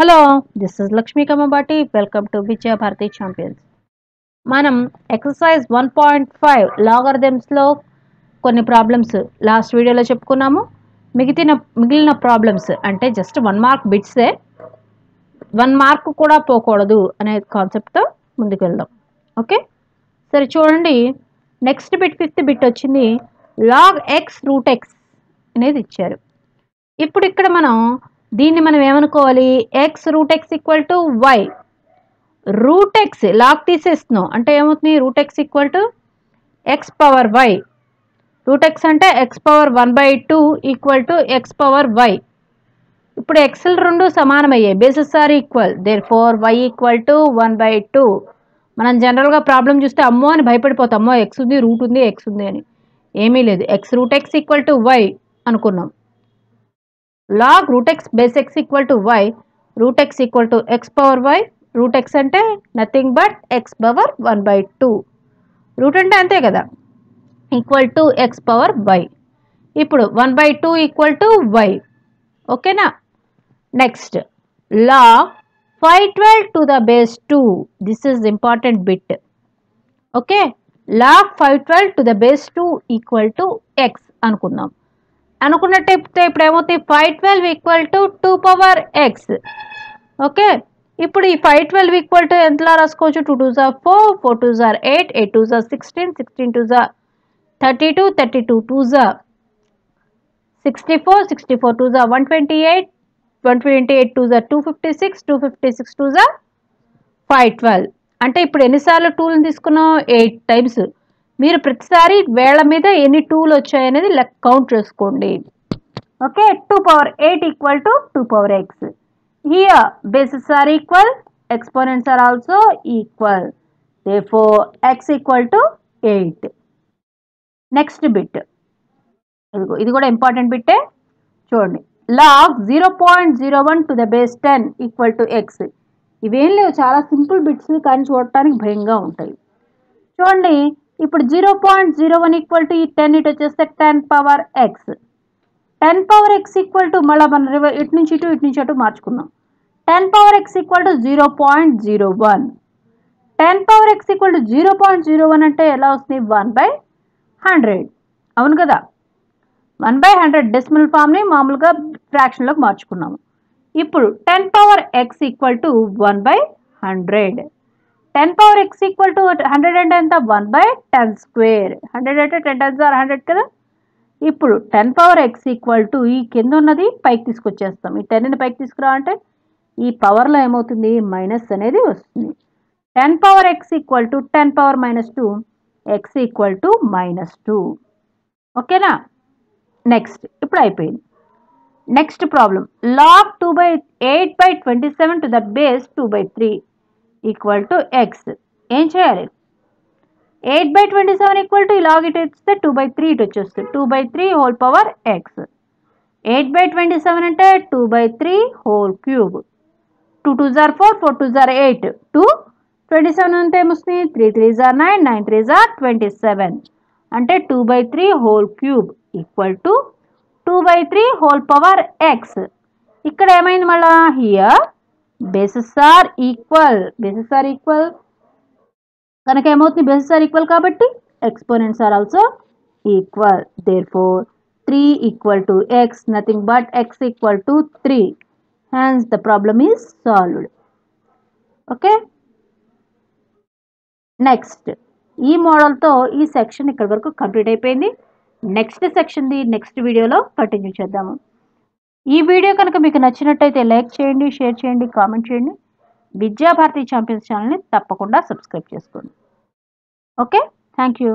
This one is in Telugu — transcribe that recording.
Hello this is Lakshmi Kammabati welcome to Vijaya Bharati champions మనం ఎక్సర్సైజ్ వన్ పాయింట్ ఫైవ్ లాగర్థమ్స్లో కొన్ని ప్రాబ్లమ్స్ లాస్ట్ వీడియోలో చెప్పుకున్నాము. మిగిలిన మిగిలిన ప్రాబ్లమ్స్ అంటే జస్ట్ వన్ మార్క్ బిట్సే వన్ మార్క్ కూడా పోకూడదు అనే కాన్సెప్ట్తో ముందుకు వెళ్దాం. ఓకే సరే చూడండి. నెక్స్ట్ బిట్ ఫిఫ్త్ బిట్ వచ్చింది. లాగ్ ఎక్స్ రూట్ ఎక్స్ అనేది ఇచ్చారు. ఇప్పుడు ఇక్కడ మనం దీన్ని మనం ఏమనుకోవాలి? X root x equal to y root x log తీసేస్తున్నాం. అంటే ఏమవుతుంది? Root x equal to x power y root x అంటే x power one by two equal to x power y ఇప్పుడు ఎక్స్లు రెండు సమానమయ్యాయి. Bases are equal therefore y equal to one by two మనం జనరల్గా ప్రాబ్లం చూస్తే అమ్మో అని భయపడిపోతాం. అమ్మో ఎక్స్ ఉంది రూట్ ఉంది ఎక్స్ ఉంది అని. ఏమీ లేదు. X root x equal to y అనుకున్నాం. Log root x base x equal to y root x equal to x power y root x అంటే nothing but x power one by two root అంటే అంతే కదా? Equal to x power y ఇప్పుడు one by two equal to y ఓకేనా next log five twelve to the base two this is important bit okay log five twelve to the base two equal to x అనుకుందాం. అనుకున్నట్టయితే ఇప్పుడు ఏమవుతుంది five twelve equal to two power x okay? ఇప్పుడు ఈ ఫైవ్ ట్వెల్వ్ ఈక్వల్ టు ఎంతలా రాసుకోవచ్చు? Two two jar four four two jar eight eight two jar sixteen sixteen two jar thirty two thirty two two jar sixty four sixty four two jar one twenty eight one twenty eight two jar two fifty six two fifty six two jar five twelve అంటే ఇప్పుడు ఎన్నిసార్లు టూల్ని తీసుకున్నాం ఎయిట్ టైమ్స్ మీరు ప్రతిసారి వేళ మీద ఎన్ని టూలు వచ్చాయనేది లెక్క కౌంట్ చేసుకోండి. Okay? Two power eight equal to two power x here bases are equal exponents are also equal therefore x equal to eight next bit ఇదిగో ఇది కూడా ఇంపార్టెంట్ బిట్టే చూడండి. Log zero point zero one to the base ten equal to x ఇవేం లేవు చాలా సింపుల్ బిట్స్ కానీ చూడటానికి భయంగా ఉంటాయి. చూడండి ఇప్పుడు zero point zero one equal to ఈ టెన్ ఇటు వచ్చేస్తే ten power x. Ten power x equal to మళ్ళీ మనం రివర్ ఇటు నుంచి ఇటు ఇటు నుంచి అటు మార్చుకుందాం. Ten power x equal to zero point zero one. Ten power x equal to zero point zero one అంటే ఎలా వస్తుంది? One by hundred. అవును కదా? వన్ బై హండ్రెడ్ డెసిమల్ ఫామ్ని మామూలుగా ఫ్రాక్షన్లోకి మార్చుకున్నాము. ఇప్పుడు ten power x equal to one by hundred. Ten power x equal to hundred అంటే ఎంత one by ten square hundred అంటే టెన్ టెన్స్ ఆర్ హండ్రెడ్ కదా? ఇప్పుడు ten power x equal to ఈ కింద ఉన్నది పైకి తీసుకొచ్చేస్తాం. ఈ టెన్ని పైకి తీసుకురా అంటే ఈ పవర్లో ఏమవుతుంది? మైనస్ అనేది వస్తుంది. Ten power x equal to ten power minus two x equal to minus two ఓకేనా? నెక్స్ట్ ఇప్పుడు అయిపోయింది. Next problem log two by eight by twenty seven to the base two by three equal to x ఏం చేయాలి? Eight by twenty seven equal to log ఇటు వస్తే టూ బై త్రీ ఇటు వచ్చేస్తుంది. Two by three whole power x eight by twenty seven అంటే two by three whole cube two two are four four two are eight two twenty seven అంటే ఏమొస్తుంది three three are nine nine three are twenty seven అంటే two by three whole cube equal to two by three whole power x ఇక్కడ ఏమైంది మళ్ళా? Here basis are equal basis are equal కనుక ఏమవుతుంది? బేసిస్ ఆర్ ఈక్వల్ కాబట్టి exponents are also equal therefore three equal to x nothing but x equal to three hence the problem is solved okay next ఈ మోడల్తో ఈ సెక్షన్ ఇక్కడి వరకు కంప్లీట్ అయిపోయింది. నెక్స్ట్ సెక్షన్ది నెక్స్ట్ వీడియోలో కంటిన్యూ చేద్దాము. ఈ వీడియో కనుక మీకు నచ్చినట్టయితే లైక్ చేయండి షేర్ చేయండి కామెంట్ చేయండి. విద్యాభారతి ఛాంపియన్స్ ఛానల్ని తప్పకుండా సబ్స్క్రైబ్ చేసుకోండి. ఓకే? Thank you